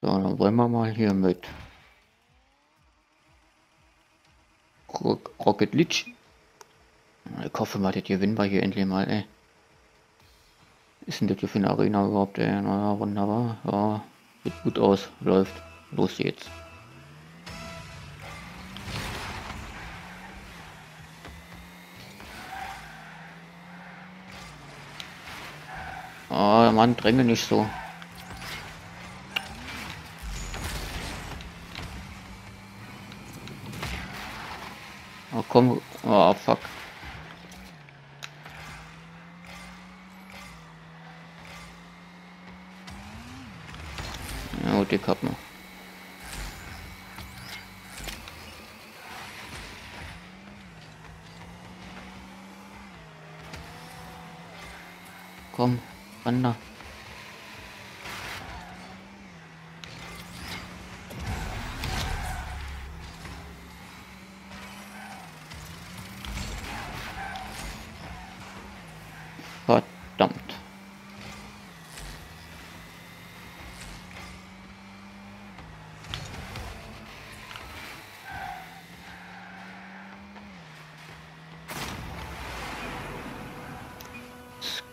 So, dann wollen wir mal hier mit Rocket League. Ich hoffe mal, das gewinnen wir hier endlich mal, ey. Ist denn das hier für eine Arena überhaupt, ey? Na ja, wunderbar. Ja, sieht gut aus. Läuft. Los geht's. Ah, Mann, dränge nicht so. Komm. Oh, fuck. Ja, die Kappen. Komm, Wander.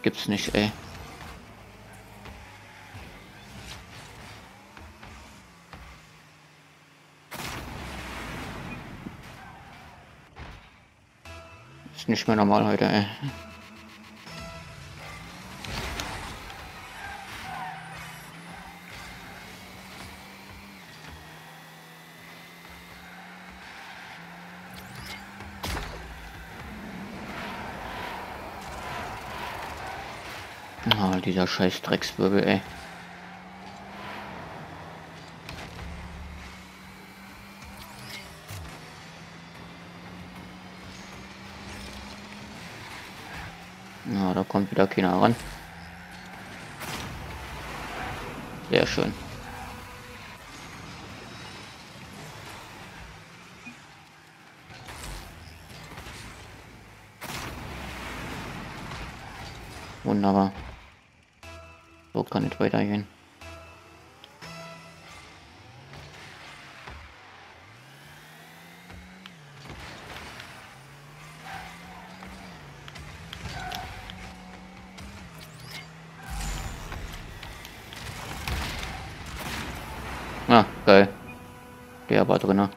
Gibt's nicht, ey. Ist nicht mehr normal heute, ey. Dieser scheiß Dreckswirbel, ey. Na, da kommt wieder keiner ran. Sehr schön. Wunderbar. So kann es weitergehen. Ah, geil. Der war drinne.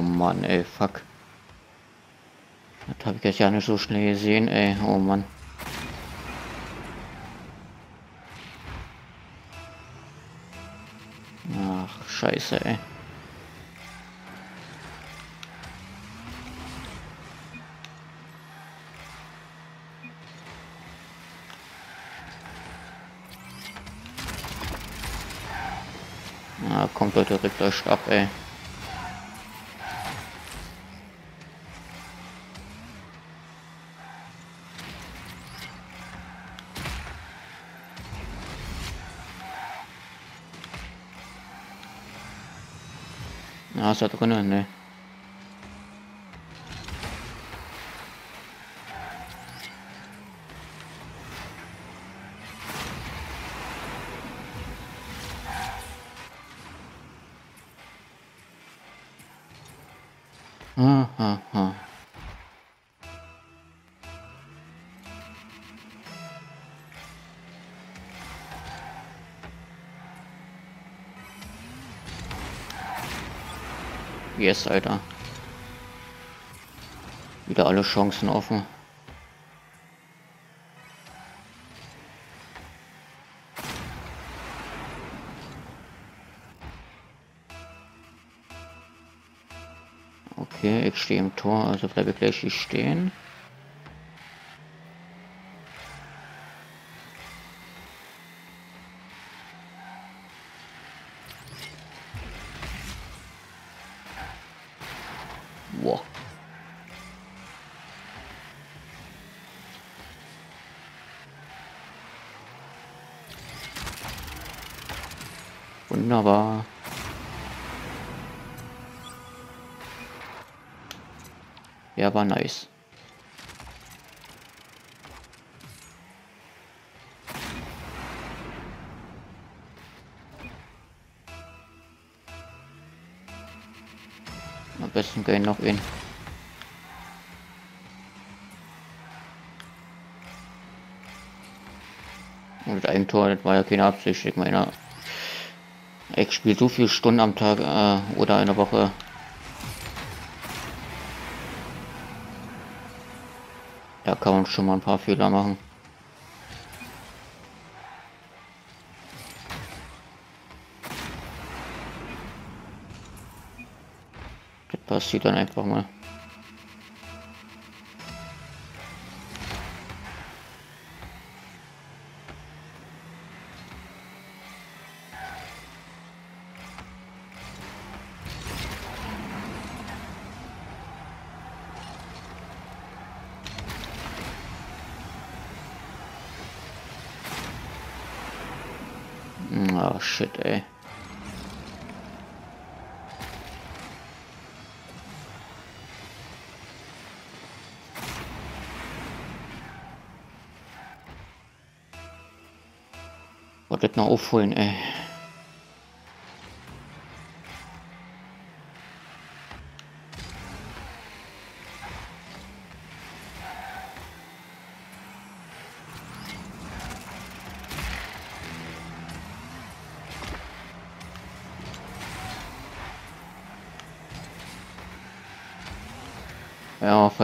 Oh Mann, ey, fuck. Das habe ich ja nicht so schnell gesehen, ey. Oh Mann. Ach, scheiße, ey. Ah, kommt Leute, rückt euch ab, ey. Ja, ist da drinnen, ne. Aha, Yes, Alter. Wieder alle Chancen offen. Okay, ich stehe im Tor, also bleibe gleich hier stehen. Wow. Wunderbar. Ja, war nice. Am besten gehen noch in. Und das Eigentor, das war ja keine Absicht. Ich meine, ich spiele so viele Stunden am Tag äh, oder eine Woche Da kann man schon mal ein paar Fehler machen. Das passiert dann einfach mal. Shit, ey. Wollte das noch aufholen, ey.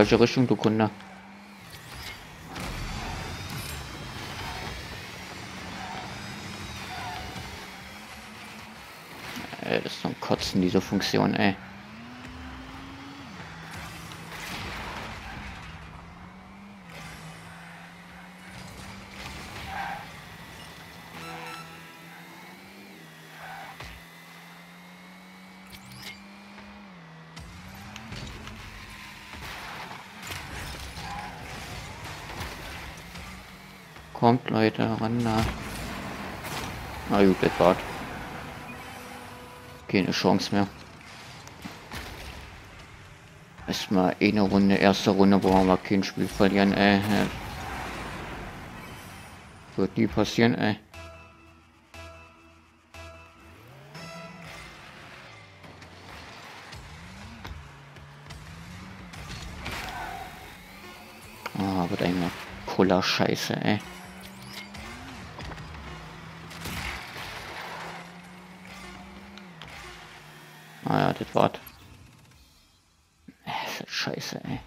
Falsche Richtung, du Kunde. Ey, das ist ein Kotzen, diese Funktion, ey. Kommt Leute, ran da. Na gut, das war's. Keine Chance mehr. Erstmal eine Runde, erste Runde brauchen wir kein Spiel verlieren, ey. Wird nie passieren, ey. Ah, wird einmal Puller Scheiße, ey. Ah ja, das war's. Ist scheiße, ey.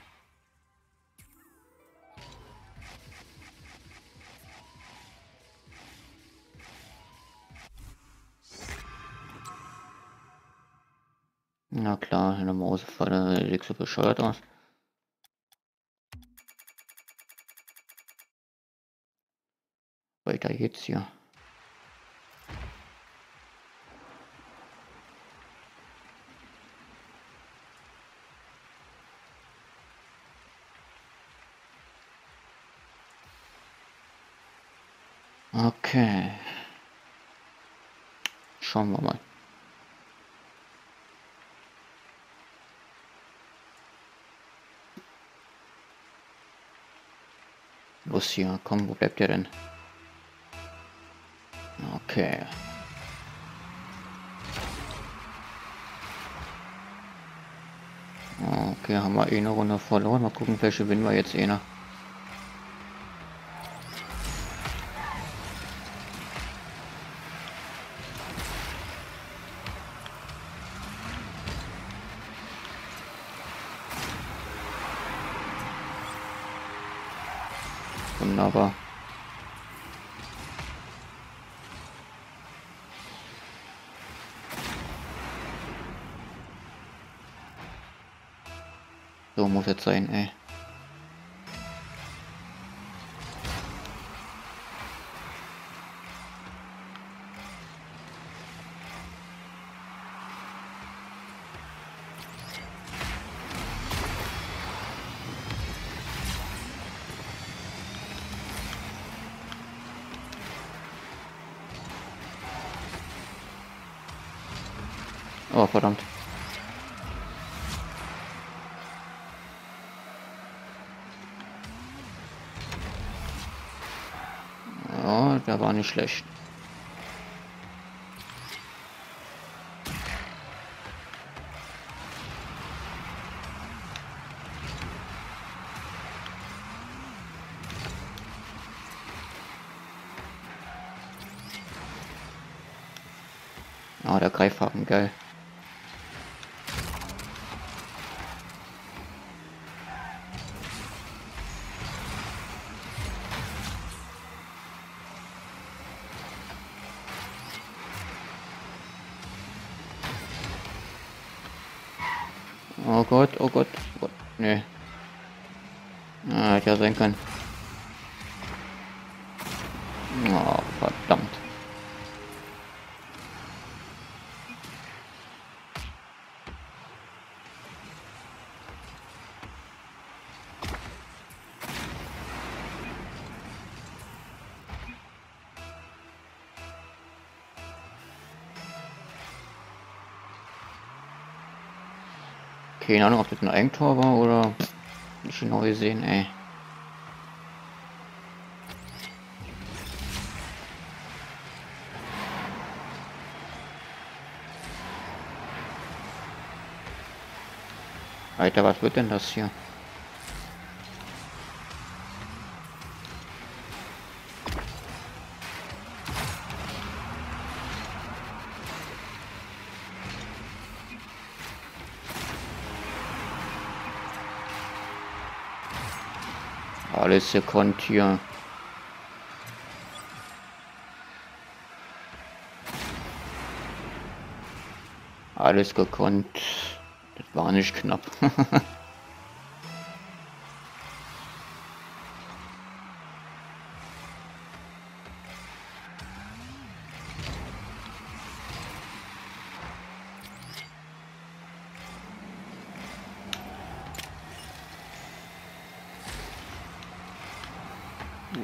Na klar, eine Mausefalle sieht so bescheuert aus. Weiter geht's hier. Okay. Schauen wir mal. Los hier, komm, wo bleibt ihr denn? Okay. Okay, haben wir eh eine Runde verloren. Mal gucken, welche gewinnen wir jetzt eh noch. Muss es sein, ey. Nicht schlecht. Ah, der Greifhaken, geil. Keine Ahnung, ob das ein Eigentor war oder nicht genau gesehen, ey. Alter, was wird denn das hier? Gekonnt hier. Alles gekonnt. Das war nicht knapp.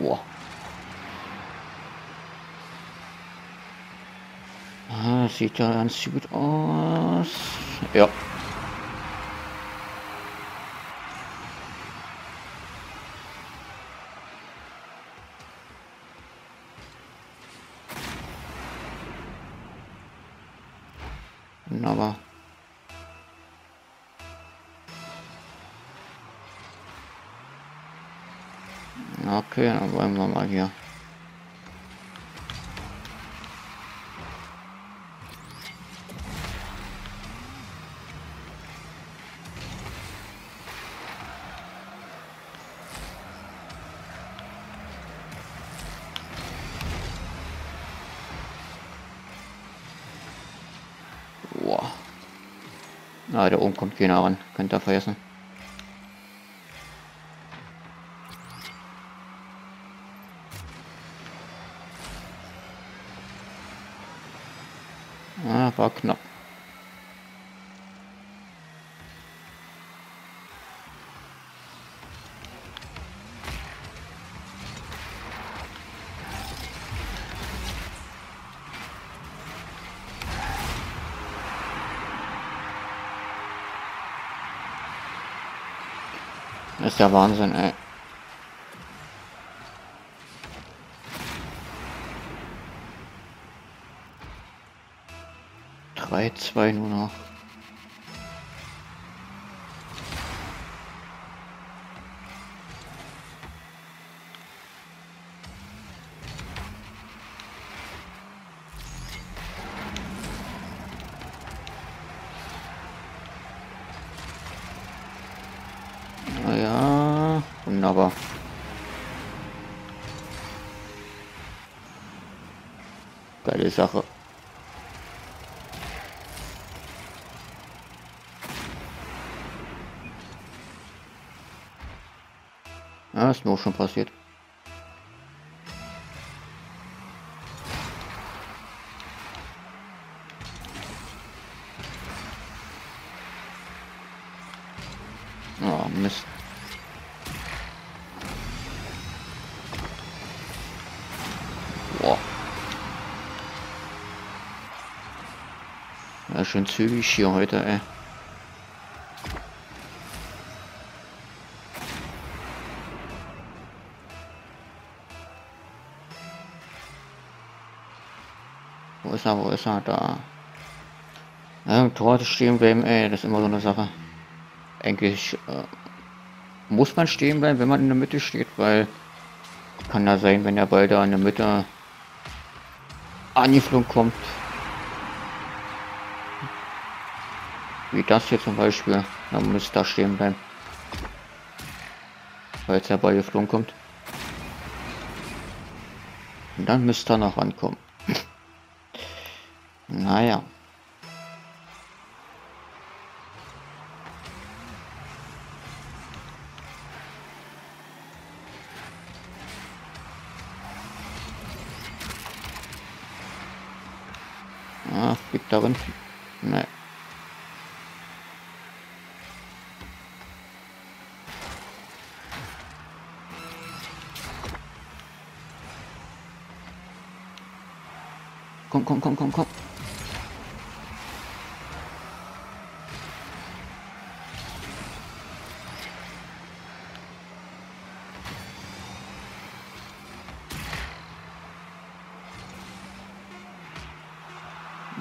Boah. Ah, sieht ja ganz gut aus. Ja. Okay, dann wollen wir mal hier. Ah, da oben kommt keiner ran. Könnt ihr vergessen. Ah, war knapp. Das ist der Wahnsinn, ey. Drei, zwei nur noch. Geile Sache. Ja, ist mir auch schon passiert. Oh, Mist. Boah. Ja, schön zügig hier heute, ey. Wo ist er, wo ist er? Da. Ja, Tor stehen bleiben, ey, das ist immer so eine Sache. Eigentlich äh, muss man stehen bleiben, wenn man in der Mitte steht, weil kann ja sein, wenn der Ball da in der Mitte angeflogen kommt. Wie das hier zum Beispiel, dann muss da stehen bleiben. Weil jetzt der Ball geflogen kommt. Und dann müsste er noch rankommen. naja.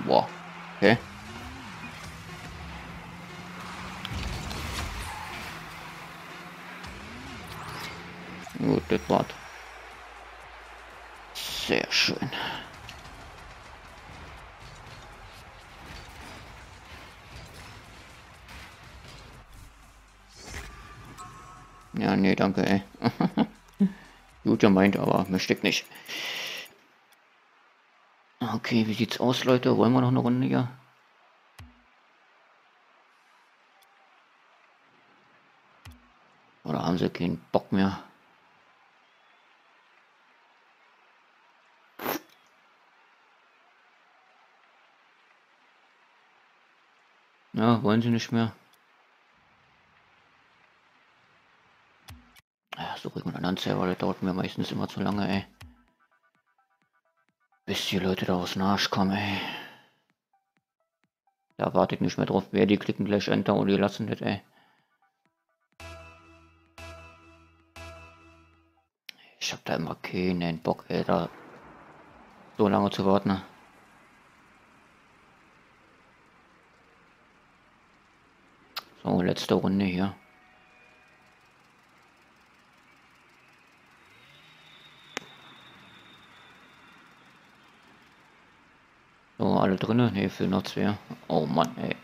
Boah, okay. Gut, das war's. Sehr schön. Ja, nee, danke, ey. Gut gemeint, aber mir steckt nicht. Okay, wie sieht's aus, Leute? Wollen wir noch eine Runde hier? Oder haben sie keinen Bock mehr? Ja, wollen sie nicht mehr? Ja, so ruhig mit anderen Server, das dauert mir meistens immer zu lange, ey. Bis die Leute da aus dem Arsch kommen, ey. Da warte ich nicht mehr drauf. Wer die klicken gleich Enter und die lassen das, ey. Ich hab da immer keinen Bock, ey, da so lange zu warten. So, letzte Runde hier. So, alle drinnen? Ne, für noch zwei. Oh Mann, ey.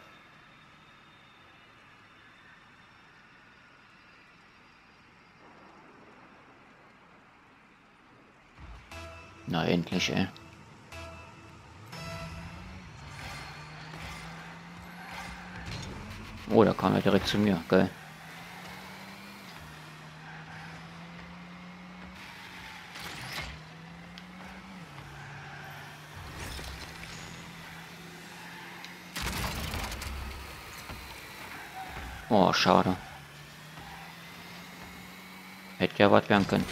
Na, endlich, ey. Oh, da kam er direkt zu mir. Geil. Oh, schade. Hätte ja was werden können.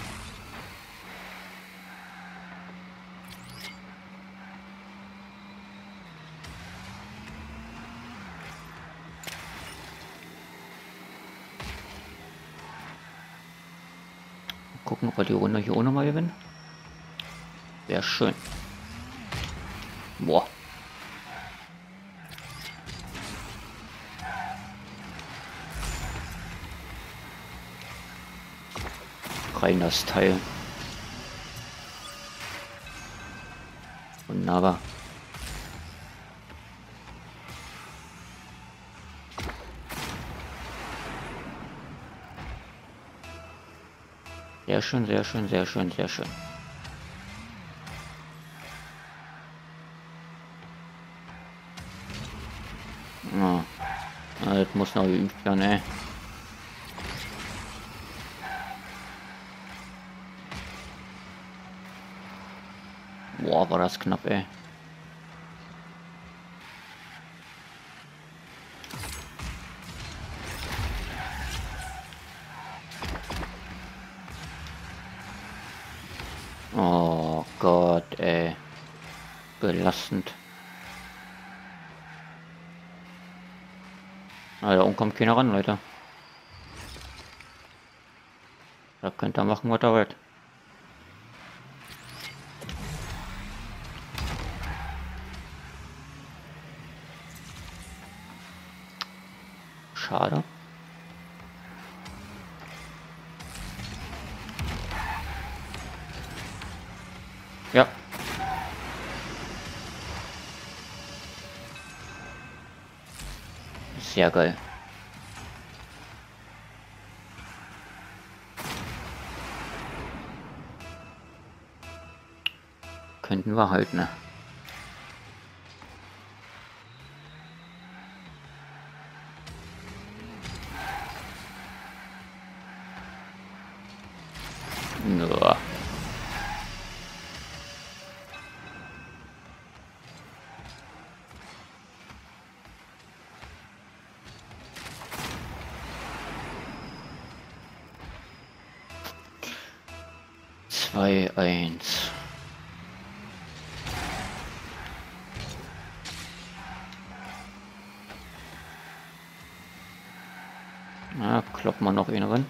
Gucken, ob wir die Runde hier ohne mal gewinnen. Wäre schön. Boah. Das Teil. Wunderbar. Sehr schön, sehr schön, sehr schön, sehr schön. Oh. Das muss noch geübt werden, ey. War das knapp, ey. Oh Gott, ey. Belastend. Ah, da oben kommt keiner ran, Leute. Da könnt ihr machen, was ihr wollt. Könnten wir halt, ne? Zwei, eins. Na, einen rein.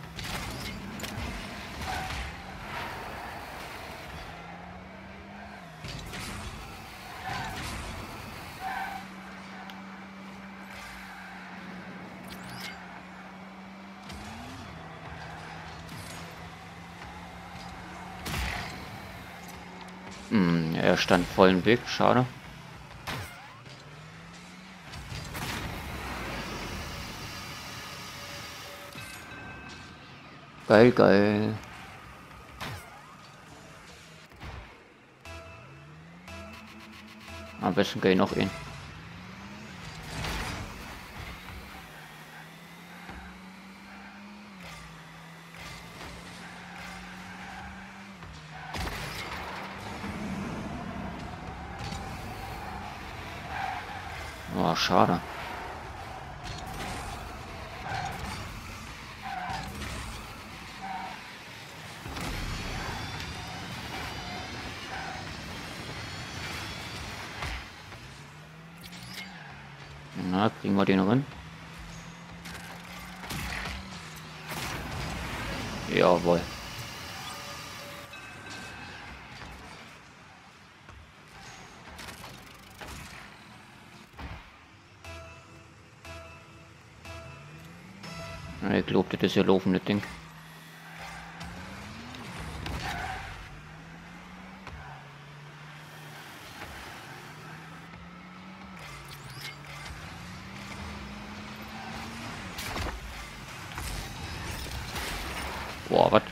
Hm, er stand voll im Weg, schade. Geil, geil. Am besten gehe ich noch in. Oh, schade. Na, kriegen wir den rein? Jawohl. Ja, Ich glaube, das ist ja laufende Ding. Boah, was?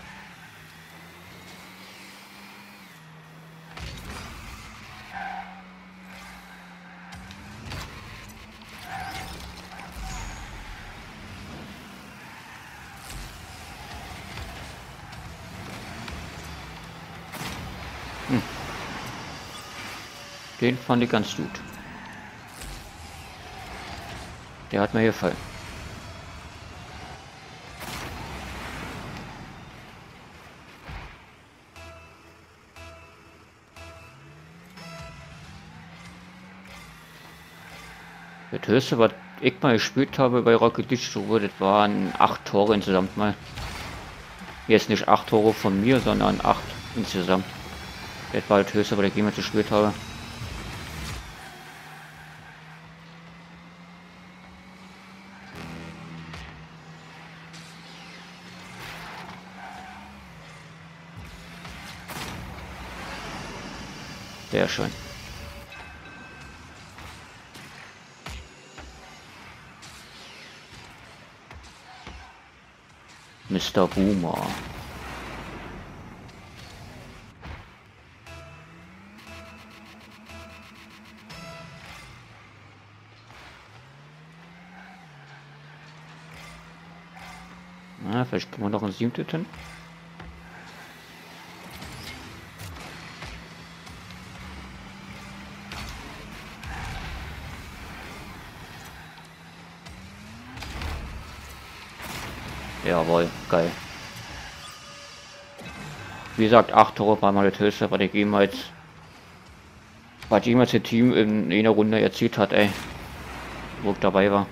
Den fand ich ganz gut. Der hat mir gefallen. Höchste, was ich mal gespielt habe bei Rocket League, so das waren acht Tore insgesamt mal. Jetzt nicht acht Tore von mir, sondern acht insgesamt. Das war das höchste, was ich jemals gespielt habe. Sehr schön. Mr. Boomer. Na, vielleicht können wir noch einen siebten hin. Jawohl, geil. Wie gesagt, 8 Tore war mal das höchste, was ich jemals, was jemals das Team in einer Runde erzielt hat, ey. Wo ich dabei war.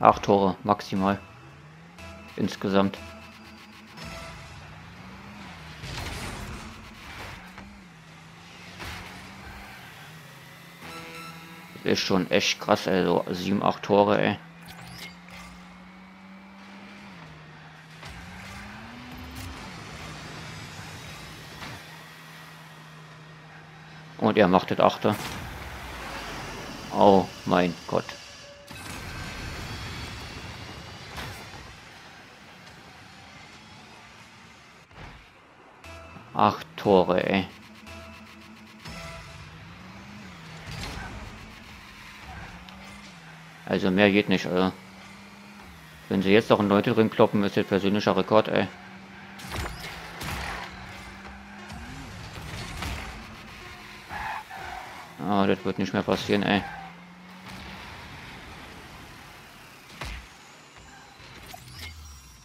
8 Tore maximal. Insgesamt. ist schon echt krass, also 7, 8 Tore, ey. Und er macht das achte. Oh mein Gott. Acht Tore, ey. Also mehr geht nicht, oder? Wenn sie jetzt noch einen Leute drin kloppen, ist das persönlicher Rekord, ey. Ah, das wird nicht mehr passieren, ey.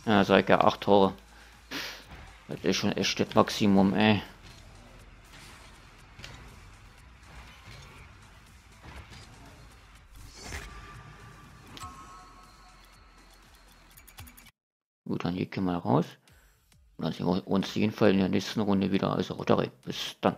Ja, sag ja, acht Tore. Das ist schon echt das Maximum, ey. Gut, dann gehen wir raus. Dann sehen wir uns jedenfalls in der nächsten Runde wieder. Also, Rotary. Bis dann.